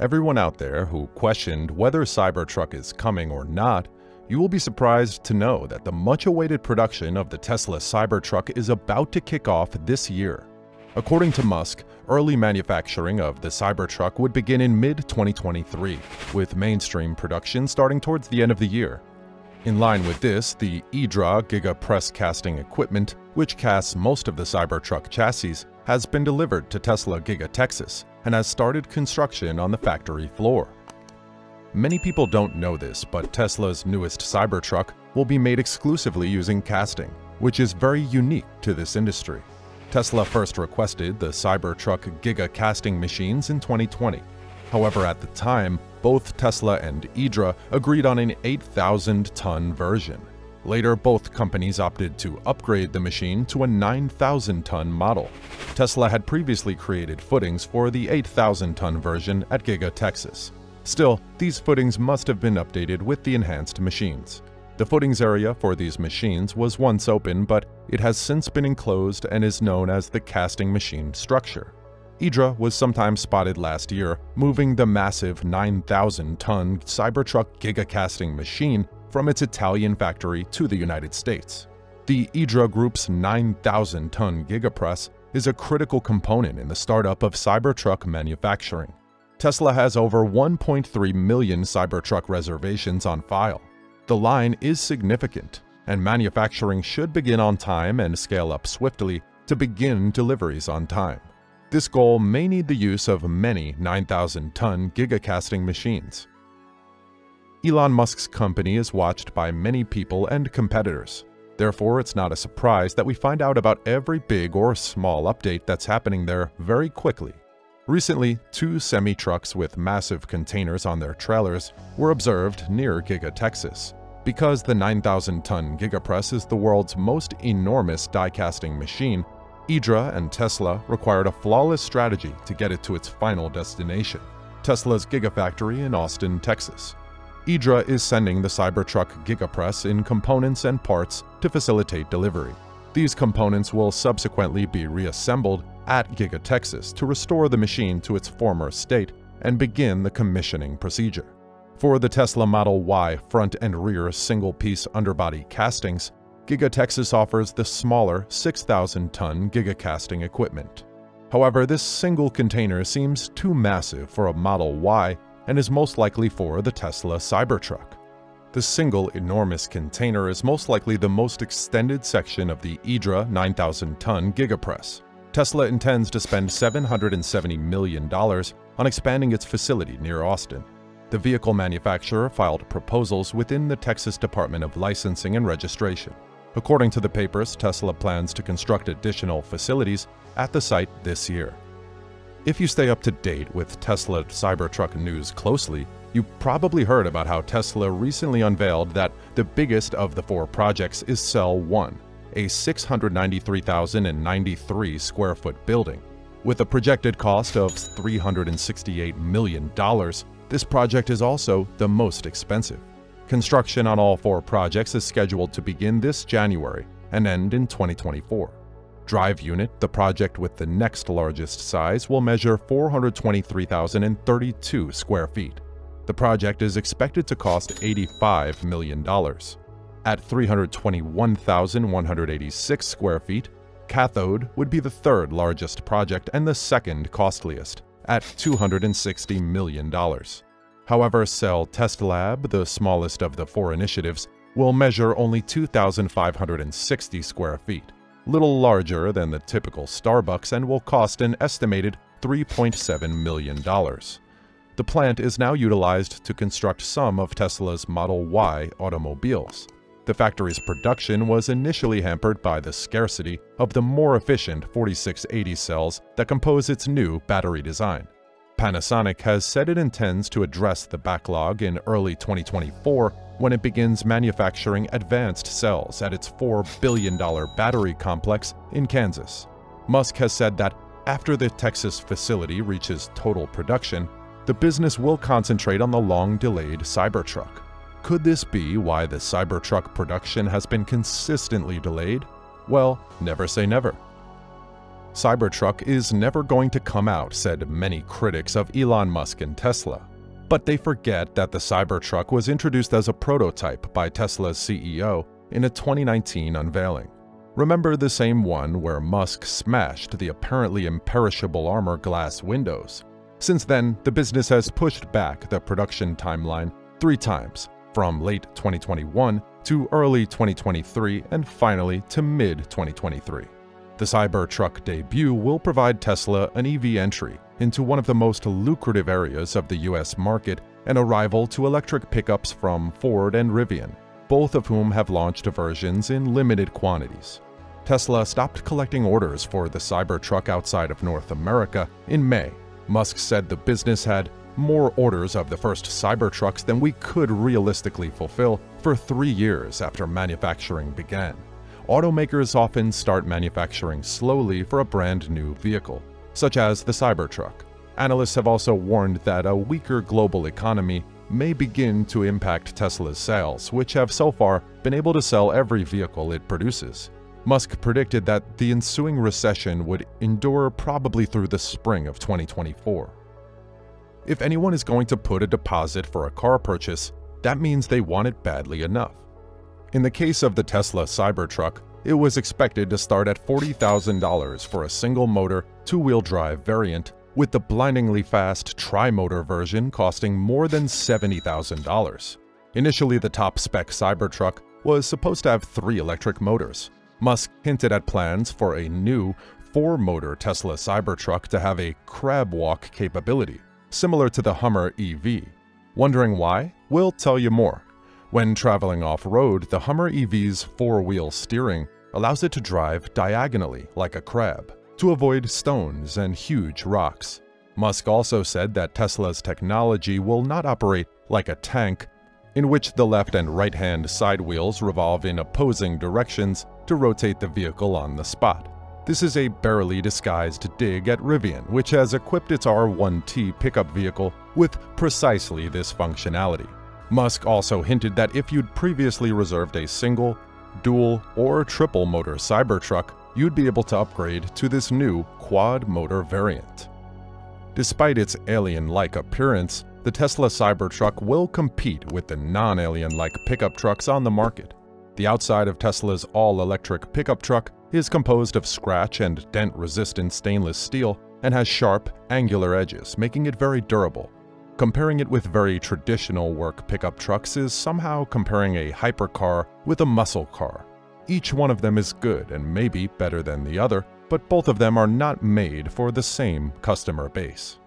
Everyone out there who questioned whether Cybertruck is coming or not, you will be surprised to know that the much-awaited production of the Tesla Cybertruck is about to kick off this year. According to Musk, early manufacturing of the Cybertruck would begin in mid-2023, with mainstream production starting towards the end of the year. In line with this, the Idra Giga Press casting equipment, which casts most of the Cybertruck chassis, has been delivered to Tesla Giga Texas and has started construction on the factory floor. Many people don't know this, but Tesla's newest Cybertruck will be made exclusively using casting, which is very unique to this industry. Tesla first requested the Cybertruck Giga casting machines in 2020. However, at the time, both Tesla and Idra agreed on an 8,000-ton version. Later, both companies opted to upgrade the machine to a 9,000-ton model. Tesla had previously created footings for the 8,000-ton version at Giga Texas. Still, these footings must have been updated with the enhanced machines. The footings area for these machines was once open, but it has since been enclosed and is known as the casting machine structure. Idra was sometimes spotted last year moving the massive 9,000-ton Cybertruck gigacasting machine from its Italian factory to the United States. The Idra Group's 9,000-ton gigapress is a critical component in the startup of Cybertruck manufacturing. Tesla has over 1.3 million Cybertruck reservations on file. The line is significant, and manufacturing should begin on time and scale up swiftly to begin deliveries on time. This goal may need the use of many 9,000-ton gigacasting machines. Elon Musk's company is watched by many people and competitors. Therefore, it's not a surprise that we find out about every big or small update that's happening there very quickly. Recently, two semi-trucks with massive containers on their trailers were observed near Giga Texas. Because the 9,000-ton Gigapress is the world's most enormous die-casting machine, Idra and Tesla required a flawless strategy to get it to its final destination, Tesla's Gigafactory in Austin, Texas. Idra is sending the Cybertruck Gigapress in components and parts to facilitate delivery. These components will subsequently be reassembled at Giga Texas to restore the machine to its former state and begin the commissioning procedure. For the Tesla Model Y front and rear single-piece underbody castings, Giga Texas offers the smaller 6,000-ton gigacasting equipment. However, this single container seems too massive for a Model Y and is most likely for the Tesla Cybertruck. The single enormous container is most likely the most extended section of the Idra 9,000-ton gigapress. Tesla intends to spend $770 million on expanding its facility near Austin. The vehicle manufacturer filed proposals within the Texas Department of Licensing and Registration. According to the papers, Tesla plans to construct additional facilities at the site this year. If you stay up to date with Tesla Cybertruck news closely, you probably heard about how Tesla recently unveiled that the biggest of the four projects is Cell 1, a 693,093 square foot building. With a projected cost of $368 million, this project is also the most expensive. Construction on all four projects is scheduled to begin this January and end in 2024. Drive Unit, the project with the next largest size, will measure 423,032 square feet. The project is expected to cost $85 million. At 321,186 square feet, Cathode would be the third largest project and the second costliest at $260 million. However, Cell Test Lab, the smallest of the four initiatives, will measure only 2,560 square feet, little larger than the typical Starbucks and will cost an estimated $3.7 million. The plant is now utilized to construct some of Tesla's Model Y automobiles. The factory's production was initially hampered by the scarcity of the more efficient 4680 cells that compose its new battery design. Panasonic has said it intends to address the backlog in early 2024 when it begins manufacturing advanced cells at its $4 billion battery complex in Kansas. Musk has said that after the Texas facility reaches total production, the business will concentrate on the long-delayed Cybertruck. Could this be why the Cybertruck production has been consistently delayed? Well, never say never. Cybertruck is never going to come out, said many critics of Elon Musk and Tesla. But they forget that the Cybertruck was introduced as a prototype by Tesla's CEO in a 2019 unveiling. Remember the same one where Musk smashed the apparently imperishable armor glass windows? Since then, the business has pushed back the production timeline three times, from late 2021 to early 2023 and finally to mid-2023. The Cybertruck debut will provide Tesla an EV entry into one of the most lucrative areas of the US market and a rival to electric pickups from Ford and Rivian, both of whom have launched versions in limited quantities. Tesla stopped collecting orders for the Cybertruck outside of North America in May. Musk said the business had more orders of the first Cybertrucks than we could realistically fulfill for three years after manufacturing began. Automakers often start manufacturing slowly for a brand new vehicle, such as the Cybertruck. Analysts have also warned that a weaker global economy may begin to impact Tesla's sales, which have so far been able to sell every vehicle it produces. Musk predicted that the ensuing recession would endure probably through the spring of 2024. If anyone is going to put a deposit for a car purchase, that means they want it badly enough. In the case of the Tesla Cybertruck, it was expected to start at $40,000 for a single-motor, two-wheel drive variant, with the blindingly fast tri-motor version costing more than $70,000. Initially, the top-spec Cybertruck was supposed to have three electric motors. Musk hinted at plans for a new four-motor Tesla Cybertruck to have a crab walk capability, similar to the Hummer EV. Wondering why? We'll tell you more. When traveling off-road, the Hummer EV's four-wheel steering allows it to drive diagonally like a crab to avoid stones and huge rocks. Musk also said that Tesla's technology will not operate like a tank, in which the left and right-hand side wheels revolve in opposing directions to rotate the vehicle on the spot. This is a barely disguised dig at Rivian, which has equipped its R1T pickup vehicle with precisely this functionality. Musk also hinted that if you'd previously reserved a single, dual, or triple motor Cybertruck, you'd be able to upgrade to this new quad motor variant. Despite its alien-like appearance, the Tesla Cybertruck will compete with the non-alien-like pickup trucks on the market. The outside of Tesla's all-electric pickup truck is composed of scratch and dent-resistant stainless steel and has sharp, angular edges, making it very durable. Comparing it with very traditional work pickup trucks is somehow comparing a hypercar with a muscle car. Each one of them is good and maybe better than the other, but both of them are not made for the same customer base.